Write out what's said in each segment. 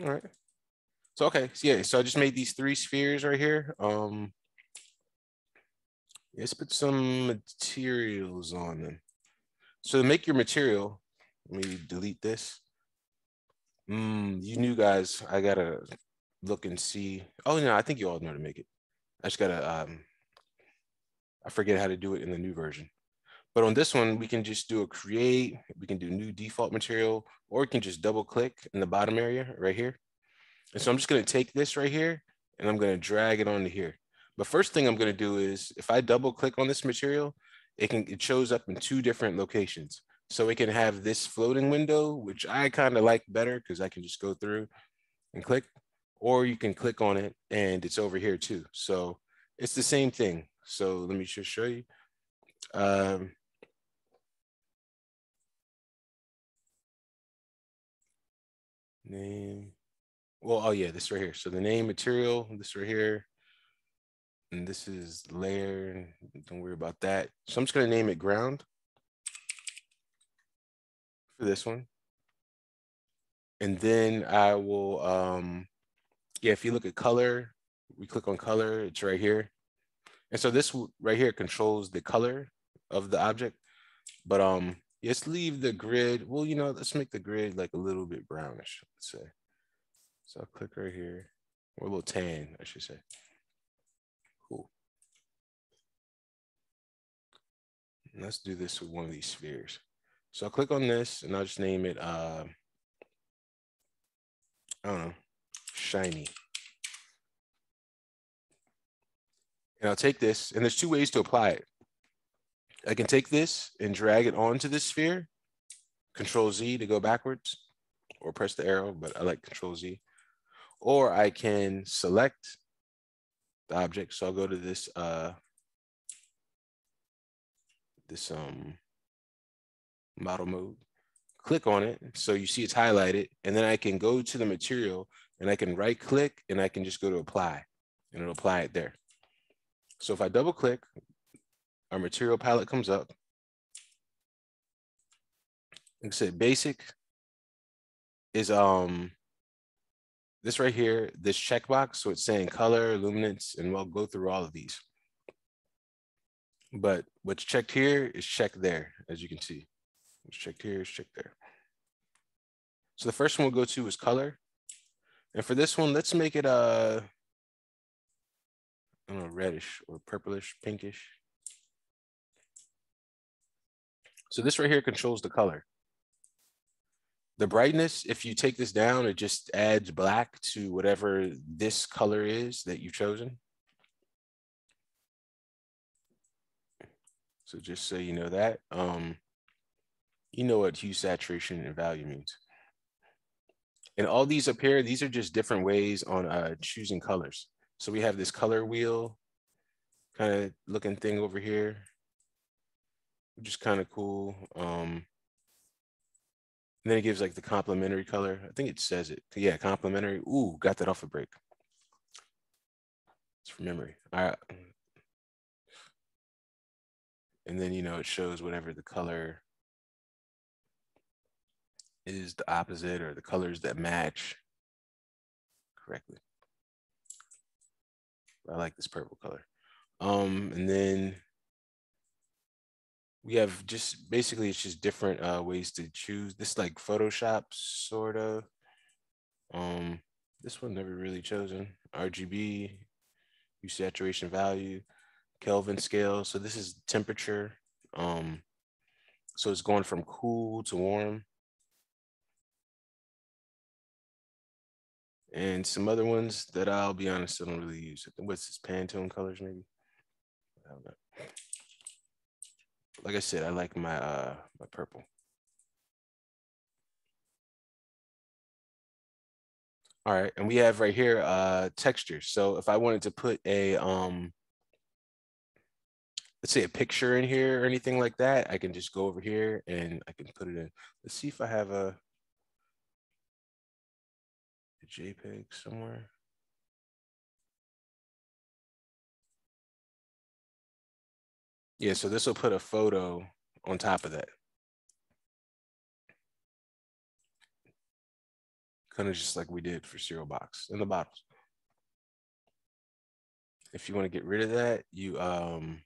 All right. So, okay. So, yeah. So I just made these three spheres right here. Um, let's put some materials on them. So to make your material, let me delete this. Mm, you new guys, I gotta look and see. Oh no, I think you all know how to make it. I just gotta um I forget how to do it in the new version. But on this one, we can just do a create, we can do new default material, or we can just double click in the bottom area right here. And so I'm just gonna take this right here and I'm gonna drag it onto here. But first thing I'm gonna do is if I double click on this material, it can it shows up in two different locations. So it can have this floating window, which I kind of like better because I can just go through and click, or you can click on it and it's over here too. So it's the same thing. So let me just show you. Um, name, well, oh yeah, this right here. So the name material, this right here, and this is layer, don't worry about that. So I'm just gonna name it ground for this one. And then I will, um, yeah, if you look at color, we click on color, it's right here. And so this right here controls the color of the object. But um, let's leave the grid. Well, you know, let's make the grid like a little bit brownish, let's say. So I'll click right here, or a little tan, I should say. Cool. And let's do this with one of these spheres. So I'll click on this and I'll just name it, uh, I don't know, shiny. And I'll take this, and there's two ways to apply it. I can take this and drag it onto this sphere, Control Z to go backwards, or press the arrow, but I like Control Z. Or I can select the object. So I'll go to this, uh, this um, model mode, click on it. So you see it's highlighted and then I can go to the material and I can right click and I can just go to apply and it'll apply it there. So if I double click, our material palette comes up. Like I said, basic is um this right here, this checkbox. So it's saying color, luminance, and we'll go through all of these. But what's checked here is checked there, as you can see. It's checked here, it's checked there. So the first one we'll go to is color. And for this one, let's make it a, I don't know, reddish or purplish, pinkish. So this right here controls the color. The brightness, if you take this down, it just adds black to whatever this color is that you've chosen. So just so you know that. Um, you know what hue, saturation, and value means. And all these up here, these are just different ways on uh, choosing colors. So we have this color wheel kind of looking thing over here, which is kind of cool. Um, and then it gives like the complementary color. I think it says it. Yeah, complementary. Ooh, got that off a break. It's from memory. All right. And then, you know, it shows whatever the color is the opposite or the colors that match correctly. I like this purple color. Um, and then we have just basically it's just different uh, ways to choose. This like Photoshop sort of. Um, this one never really chosen. RGB, hue saturation value, Kelvin scale. So this is temperature. Um, so it's going from cool to warm. and some other ones that I'll be honest, I don't really use. What's this Pantone colors, maybe? I don't know. Like I said, I like my uh my purple. All right, and we have right here uh texture. So if I wanted to put a um let's say a picture in here or anything like that, I can just go over here and I can put it in. Let's see if I have a JPEG somewhere. Yeah, so this will put a photo on top of that. kind of just like we did for cereal box in the bottles. If you want to get rid of that, you um,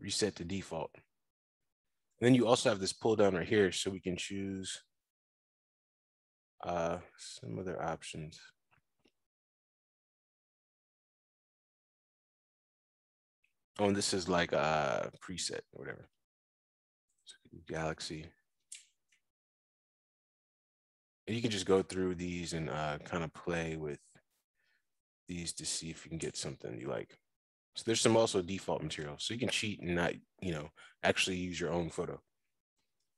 reset to default. And then you also have this pull down right here so we can choose uh, some other options. Oh, and this is like a preset or whatever. So Galaxy. And you can just go through these and uh, kind of play with these to see if you can get something you like. So there's some also default material. So you can cheat and not, you know, actually use your own photo.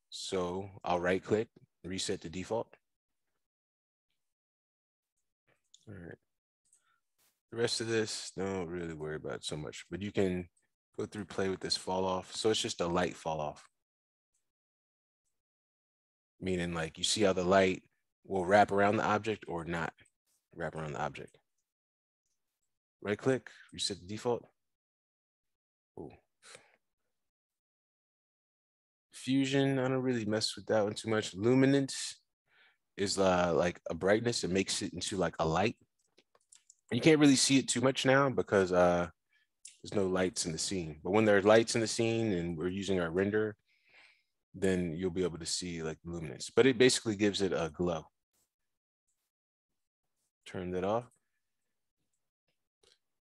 So I'll right click, reset to default. All right. Rest of this, don't really worry about so much, but you can go through play with this fall off. So it's just a light fall off. Meaning like you see how the light will wrap around the object or not wrap around the object. Right click, reset the default. Ooh. Fusion, I don't really mess with that one too much. Luminance is uh, like a brightness. It makes it into like a light. You can't really see it too much now because uh, there's no lights in the scene. But when there's lights in the scene and we're using our render, then you'll be able to see like luminance. But it basically gives it a glow. Turn that off.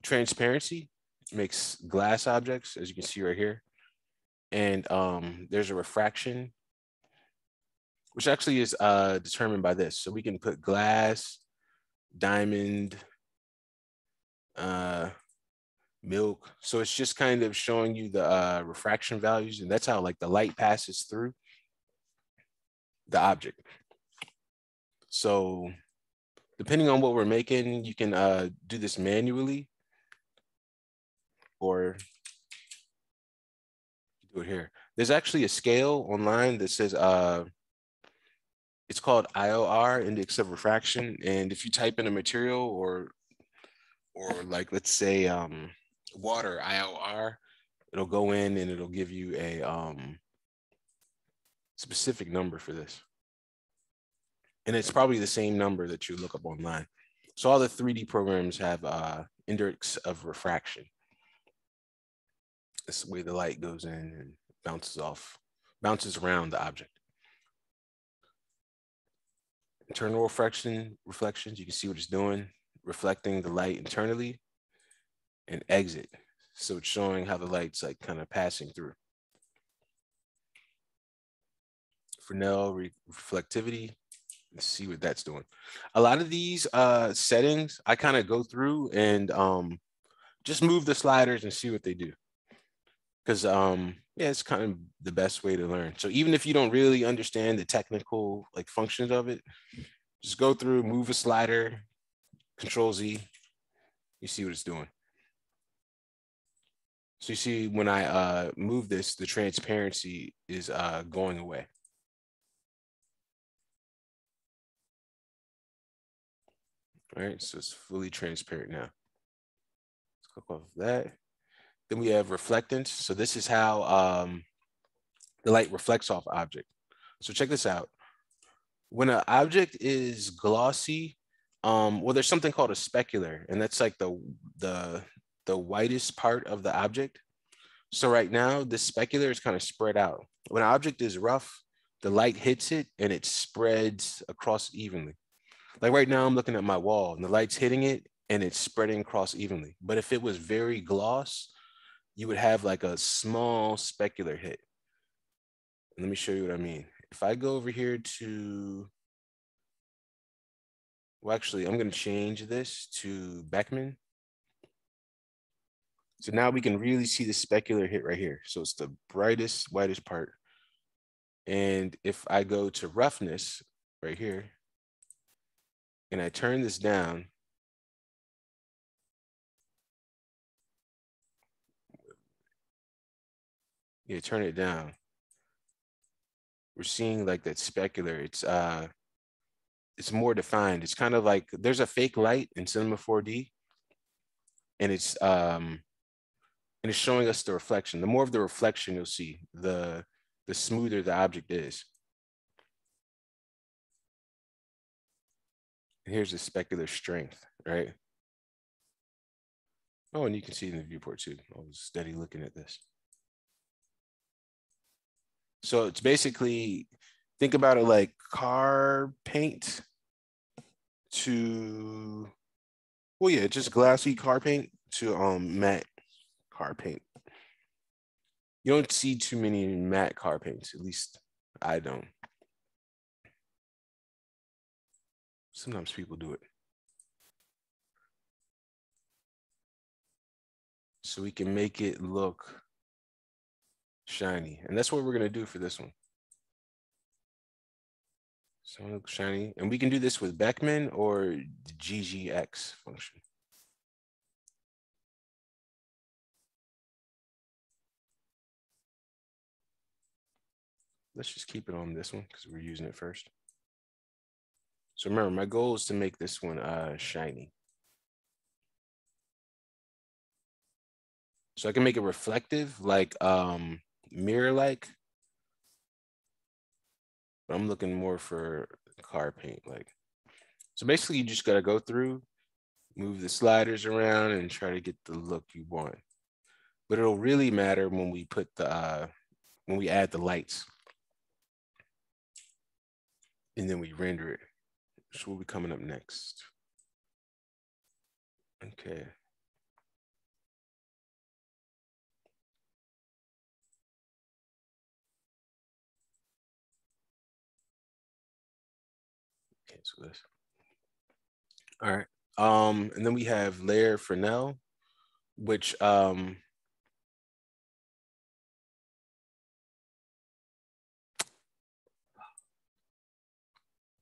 Transparency makes glass objects, as you can see right here. And um, there's a refraction which actually is uh, determined by this. So we can put glass, diamond, uh, milk. So it's just kind of showing you the uh, refraction values, and that's how like the light passes through the object. So depending on what we're making, you can uh, do this manually or do it here. There's actually a scale online that says uh, it's called IOR, index of refraction. And if you type in a material or, or like, let's say um, water, IOR, it'll go in and it'll give you a um, specific number for this. And it's probably the same number that you look up online. So all the 3D programs have uh, index of refraction. That's the way the light goes in and bounces off, bounces around the object internal reflection reflections. You can see what it's doing, reflecting the light internally and exit. So it's showing how the light's like kind of passing through. Fresnel re reflectivity, let's see what that's doing. A lot of these uh, settings, I kind of go through and um, just move the sliders and see what they do. Because um, yeah, it's kind of the best way to learn. So even if you don't really understand the technical like functions of it, just go through, move a slider, control Z, you see what it's doing. So you see when I uh, move this, the transparency is uh, going away. All right, so it's fully transparent now. Let's click off that. Then we have reflectance. So this is how um, the light reflects off object. So check this out. When an object is glossy, um, well, there's something called a specular, and that's like the the the whitest part of the object. So right now, the specular is kind of spread out. When an object is rough, the light hits it and it spreads across evenly. Like right now, I'm looking at my wall and the light's hitting it and it's spreading across evenly. But if it was very gloss, you would have like a small specular hit. Let me show you what I mean. If I go over here to, well, actually, I'm going to change this to Beckmann. So now we can really see the specular hit right here. So it's the brightest, whitest part. And if I go to roughness right here, and I turn this down, yeah, turn it down. We're seeing like that specular. It's uh, it's more defined. It's kind of like there's a fake light in Cinema 4D, and it's um, and it's showing us the reflection. The more of the reflection you'll see, the the smoother the object is. Here's the specular strength, right? Oh, and you can see in the viewport too. I was steady looking at this. So it's basically, think about it like car paint to, well, yeah, just glassy car paint to um matte car paint. You don't see too many matte car paints, at least I don't. Sometimes people do it. So we can make it look shiny. And that's what we're gonna do for this one. So shiny. And we can do this with Beckmann or the GGX function. Let's just keep it on this one because we're using it first. So remember, my goal is to make this one uh, shiny. So I can make it reflective, like um, mirror-like. But I'm looking more for car paint. Like, so basically, you just got to go through, move the sliders around, and try to get the look you want. But it'll really matter when we put the uh, when we add the lights, and then we render it. So we'll be coming up next. Okay. This. All right. Um, and then we have layer Fresnel, which um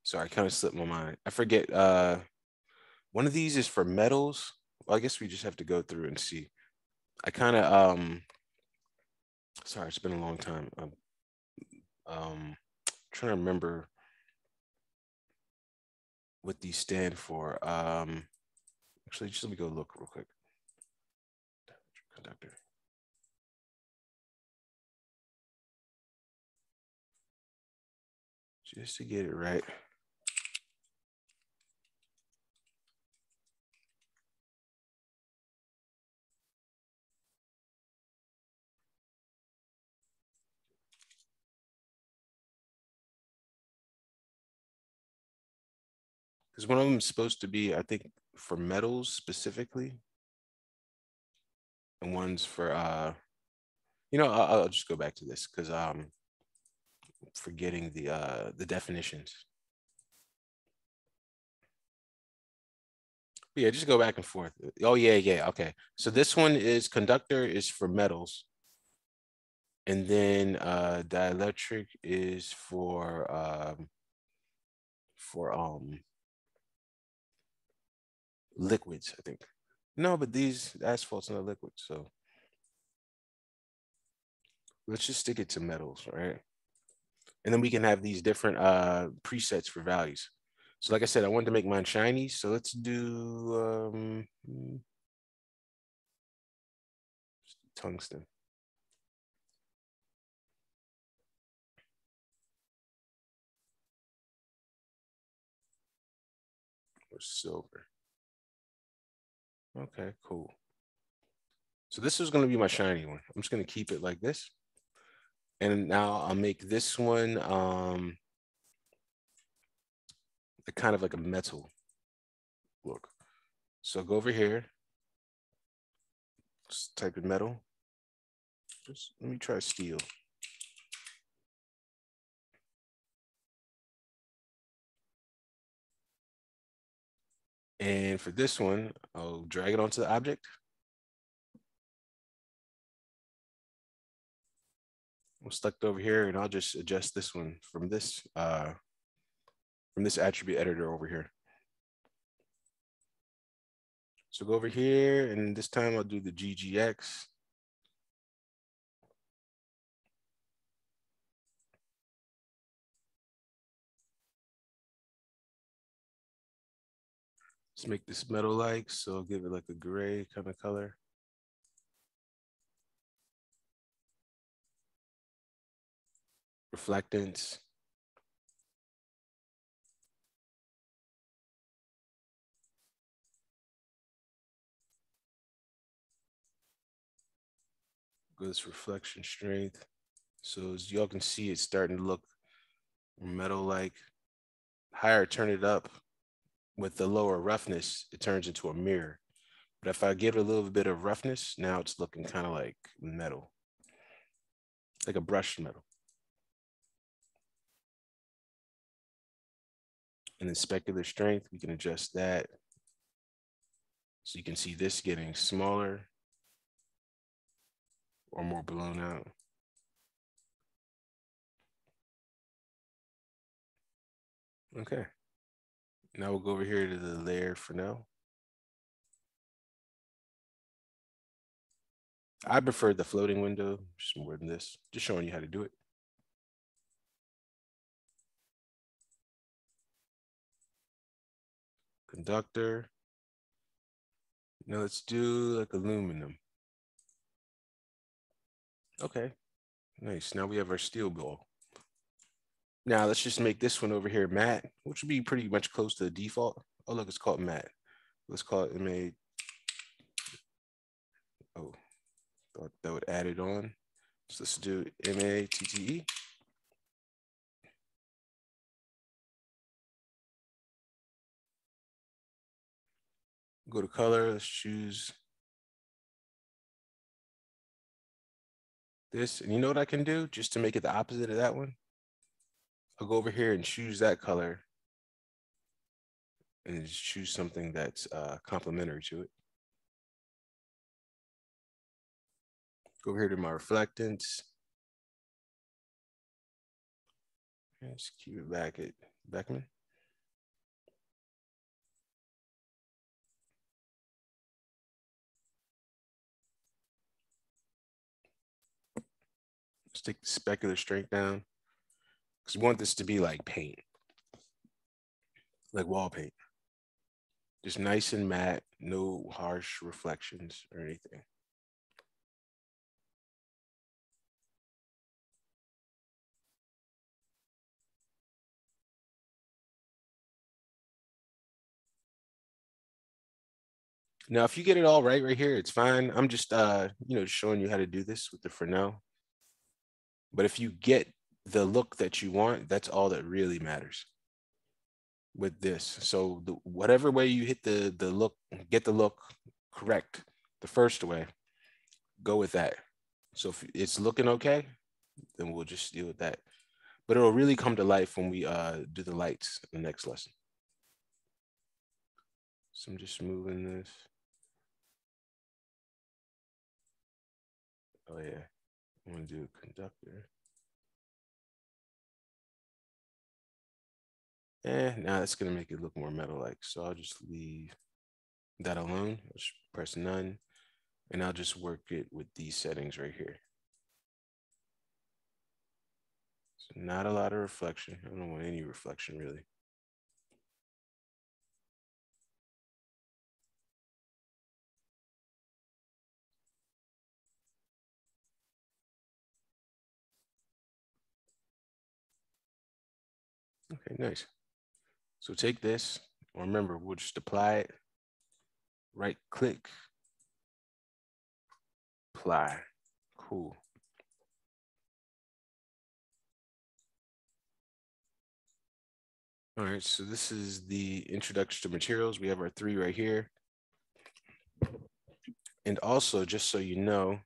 sorry, I kind of slipped my mind. I forget. Uh, one of these is for metals. Well, I guess we just have to go through and see. I kind of um. Sorry, it's been a long time. I'm um trying to remember what these stand for. Um, actually, just let me go look real quick. Conductor. Just to get it right. Because one of them is supposed to be, I think, for metals specifically, and one's for, uh, you know, I'll, I'll just go back to this because um, forgetting the uh, the definitions. But yeah, just go back and forth. Oh yeah, yeah, okay. So this one is conductor is for metals. And then uh, dielectric is for um, for um liquids, I think. No, but these asphalt's not liquid, so let's just stick it to metals, right? And then we can have these different uh presets for values. So like I said, I wanted to make mine shiny, so let's do um, tungsten. Or silver. Okay, cool. So this is going to be my shiny one. I'm just going to keep it like this. And now I'll make this one um, a kind of like a metal look. So go over here, just type in metal. Just let me try steel. And for this one, I'll drag it onto the object. I'm stuck over here and I'll just adjust this one from this uh, from this attribute editor over here. So go over here and this time I'll do the GGX. Let's make this metal like, so I'll give it like a gray kind of color. Reflectance. This reflection strength. So as y'all can see, it's starting to look metal like. Higher, turn it up with the lower roughness, it turns into a mirror. But if I give it a little bit of roughness, now it's looking kind of like metal, like a brushed metal. And then specular strength, we can adjust that. So you can see this getting smaller or more blown out. Okay. Now we'll go over here to the layer for now. I prefer the floating window just more than this, just showing you how to do it. Conductor. Now let's do like aluminum. Okay, nice. Now we have our steel ball. Now let's just make this one over here matte, which would be pretty much close to the default. Oh, look, it's called matte. Let's call it MA. Oh, thought that would add it on. So let's do M-A-T-T-E. Go to color, let's choose this. And you know what I can do just to make it the opposite of that one? I'll go over here and choose that color and just choose something that's uh, complementary to it. Go over here to my reflectance. Let's keep it back at Beckmann. Let's take the specular strength down want this to be like paint, like wall paint. Just nice and matte, no harsh reflections or anything. Now, if you get it all right right here, it's fine. I'm just, uh, you know, showing you how to do this with the Fresnel. But if you get the look that you want, that's all that really matters with this. So the, whatever way you hit the the look, get the look correct the first way, go with that. So if it's looking okay, then we'll just deal with that. But it'll really come to life when we uh, do the lights in the next lesson. So I'm just moving this. Oh yeah, I'm gonna do a conductor. Eh, now that's gonna make it look more metal-like. So I'll just leave that alone. Just press none, and I'll just work it with these settings right here. So not a lot of reflection. I don't want any reflection really. Okay, nice. So take this, remember, we'll just apply it, right click, apply, cool. All right, so this is the introduction to materials. We have our three right here. And also, just so you know,